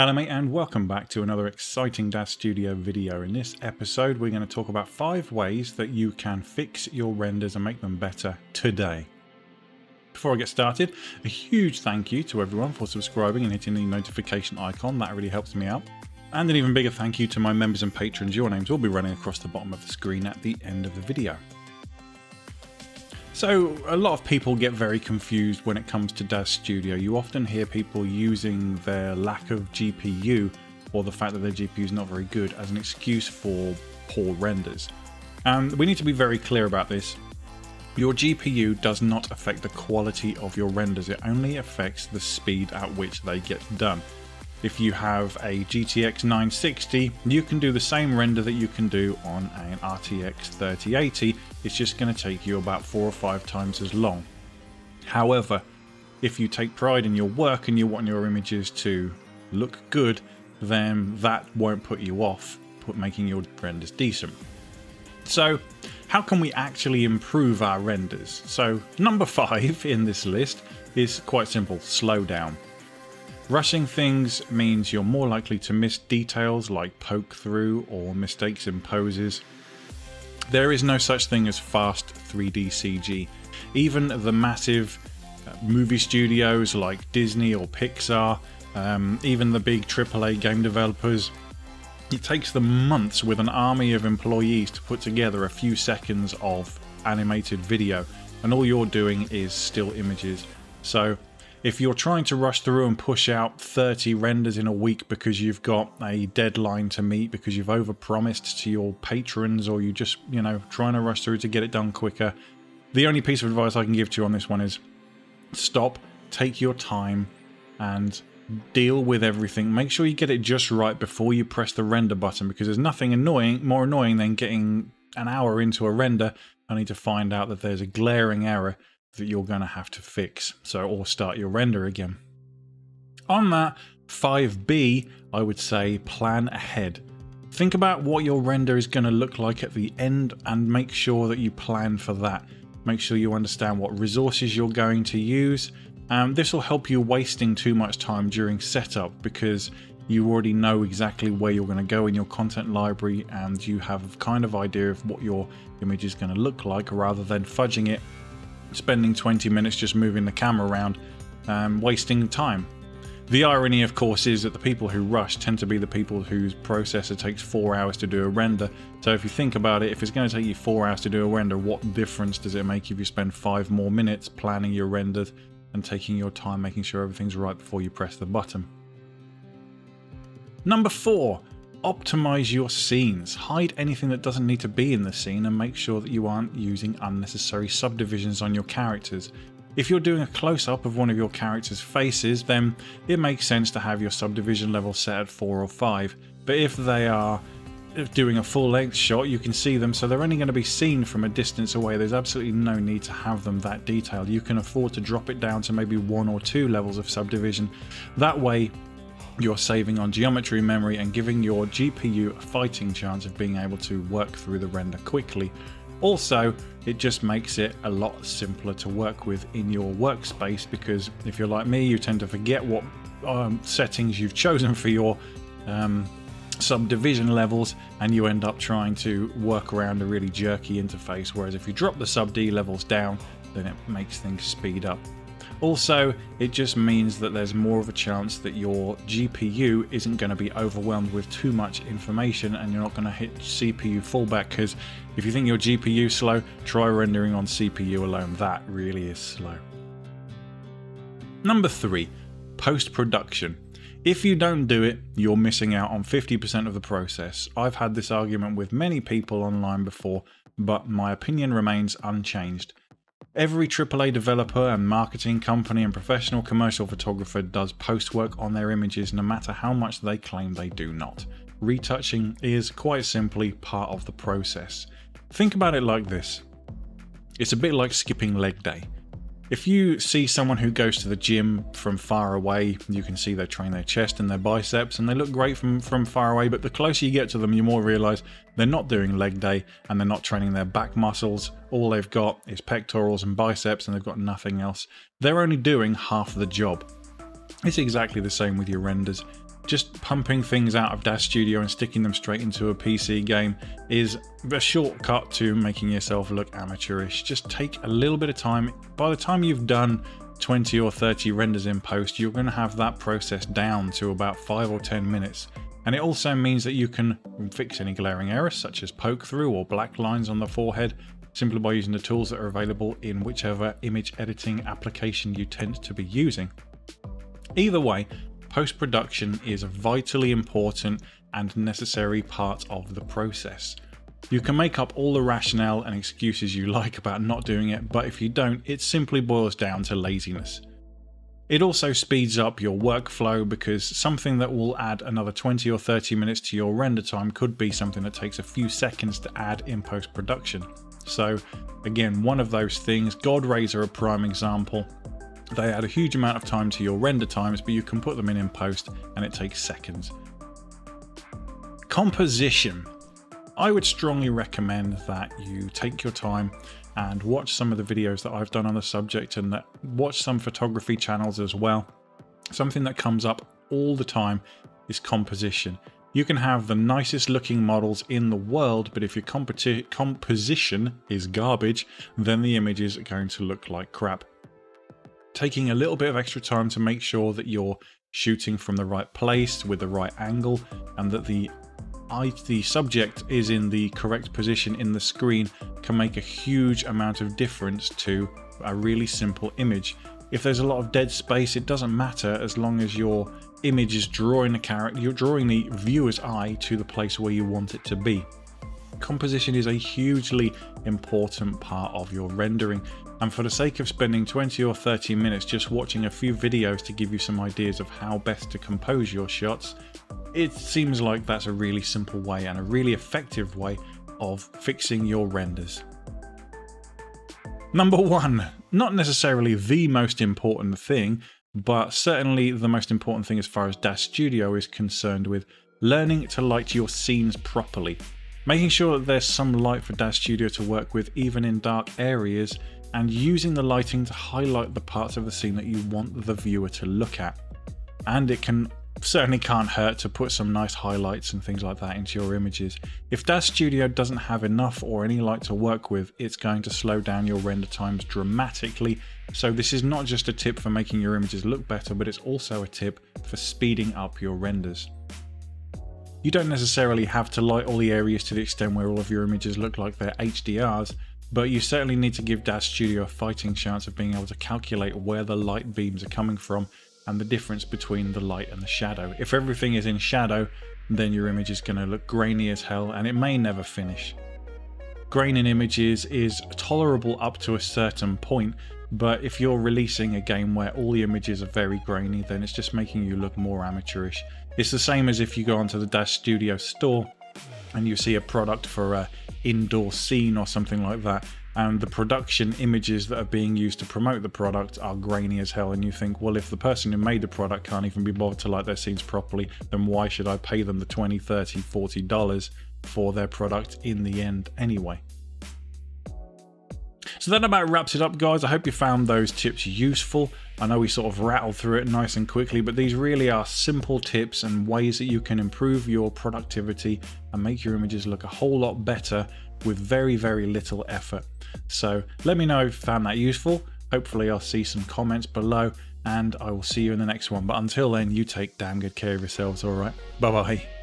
Hello mate and welcome back to another exciting Daz Studio video. In this episode we're going to talk about 5 ways that you can fix your renders and make them better today. Before I get started, a huge thank you to everyone for subscribing and hitting the notification icon, that really helps me out. And an even bigger thank you to my members and patrons, your names will be running across the bottom of the screen at the end of the video. So, a lot of people get very confused when it comes to Daz Studio. You often hear people using their lack of GPU or the fact that their GPU is not very good as an excuse for poor renders. And we need to be very clear about this. Your GPU does not affect the quality of your renders, it only affects the speed at which they get done. If you have a GTX 960, you can do the same render that you can do on an RTX 3080, it's just going to take you about four or five times as long. However, if you take pride in your work and you want your images to look good, then that won't put you off put making your renders decent. So, how can we actually improve our renders? So, number five in this list is quite simple slow down. Rushing things means you're more likely to miss details like poke through or mistakes in poses. There is no such thing as fast 3D CG. Even the massive uh, movie studios like Disney or Pixar, um, even the big AAA game developers, it takes them months with an army of employees to put together a few seconds of animated video, and all you're doing is still images. So if you're trying to rush through and push out 30 renders in a week because you've got a deadline to meet because you've overpromised to your patrons or you just, you know, trying to rush through to get it done quicker, the only piece of advice I can give to you on this one is stop, take your time and deal with everything. Make sure you get it just right before you press the render button because there's nothing annoying, more annoying than getting an hour into a render only to find out that there's a glaring error that you're going to have to fix. So, or start your render again. On that 5B, I would say plan ahead. Think about what your render is going to look like at the end and make sure that you plan for that. Make sure you understand what resources you're going to use. Um, this will help you wasting too much time during setup because you already know exactly where you're going to go in your content library and you have kind of idea of what your image is going to look like rather than fudging it spending 20 minutes just moving the camera around, um, wasting time. The irony, of course, is that the people who rush tend to be the people whose processor takes four hours to do a render. So if you think about it, if it's going to take you four hours to do a render, what difference does it make if you spend five more minutes planning your renders and taking your time making sure everything's right before you press the button? Number four, optimize your scenes. Hide anything that doesn't need to be in the scene and make sure that you aren't using unnecessary subdivisions on your characters. If you're doing a close-up of one of your character's faces, then it makes sense to have your subdivision level set at 4 or 5, but if they are doing a full length shot you can see them so they're only going to be seen from a distance away there's absolutely no need to have them that detailed you can afford to drop it down to maybe one or two levels of subdivision that way you're saving on geometry memory and giving your GPU a fighting chance of being able to work through the render quickly. Also, it just makes it a lot simpler to work with in your workspace because if you're like me, you tend to forget what um, settings you've chosen for your um, subdivision levels and you end up trying to work around a really jerky interface. Whereas if you drop the sub D levels down, then it makes things speed up. Also, it just means that there's more of a chance that your GPU isn't going to be overwhelmed with too much information and you're not going to hit CPU fallback because if you think your GPU is slow, try rendering on CPU alone. That really is slow. Number 3. Post-production. If you don't do it, you're missing out on 50% of the process. I've had this argument with many people online before, but my opinion remains unchanged. Every AAA developer and marketing company and professional commercial photographer does post work on their images no matter how much they claim they do not. Retouching is quite simply part of the process. Think about it like this. It's a bit like skipping leg day. If you see someone who goes to the gym from far away, you can see they train their chest and their biceps and they look great from, from far away, but the closer you get to them, you more realize they're not doing leg day and they're not training their back muscles. All they've got is pectorals and biceps and they've got nothing else. They're only doing half the job. It's exactly the same with your renders. Just pumping things out of Daz Studio and sticking them straight into a PC game is a shortcut to making yourself look amateurish. Just take a little bit of time. By the time you've done 20 or 30 renders in post, you're going to have that process down to about 5 or 10 minutes. And it also means that you can fix any glaring errors such as poke through or black lines on the forehead simply by using the tools that are available in whichever image editing application you tend to be using. Either way, post-production is a vitally important and necessary part of the process. You can make up all the rationale and excuses you like about not doing it, but if you don't, it simply boils down to laziness. It also speeds up your workflow because something that will add another 20 or 30 minutes to your render time could be something that takes a few seconds to add in post production. So, again, one of those things, God are a prime example. They add a huge amount of time to your render times, but you can put them in in post and it takes seconds. Composition. I would strongly recommend that you take your time and watch some of the videos that I've done on the subject and that watch some photography channels as well. Something that comes up all the time is composition. You can have the nicest looking models in the world, but if your composition is garbage, then the images are going to look like crap taking a little bit of extra time to make sure that you're shooting from the right place with the right angle and that the the subject is in the correct position in the screen can make a huge amount of difference to a really simple image. If there's a lot of dead space, it doesn't matter as long as your image is drawing the character, you're drawing the viewer's eye to the place where you want it to be. Composition is a hugely important part of your rendering and for the sake of spending 20 or 30 minutes just watching a few videos to give you some ideas of how best to compose your shots, it seems like that's a really simple way and a really effective way of fixing your renders. Number one, not necessarily the most important thing, but certainly the most important thing as far as Daz Studio is concerned with learning to light your scenes properly. Making sure that there's some light for Daz Studio to work with even in dark areas and using the lighting to highlight the parts of the scene that you want the viewer to look at. And it can certainly can't hurt to put some nice highlights and things like that into your images. If Daz Studio doesn't have enough or any light to work with, it's going to slow down your render times dramatically. So this is not just a tip for making your images look better, but it's also a tip for speeding up your renders. You don't necessarily have to light all the areas to the extent where all of your images look like they're HDRs, but you certainly need to give Daz Studio a fighting chance of being able to calculate where the light beams are coming from and the difference between the light and the shadow. If everything is in shadow, then your image is going to look grainy as hell and it may never finish. Grain in images is tolerable up to a certain point, but if you're releasing a game where all the images are very grainy, then it's just making you look more amateurish. It's the same as if you go onto the Daz Studio store and you see a product for a indoor scene or something like that and the production images that are being used to promote the product are grainy as hell and you think well if the person who made the product can't even be bothered to light their scenes properly then why should i pay them the 20 30 40 dollars for their product in the end anyway so that about wraps it up guys. I hope you found those tips useful. I know we sort of rattled through it nice and quickly, but these really are simple tips and ways that you can improve your productivity and make your images look a whole lot better with very, very little effort. So let me know if you found that useful. Hopefully I'll see some comments below and I will see you in the next one. But until then, you take damn good care of yourselves, alright? Bye bye.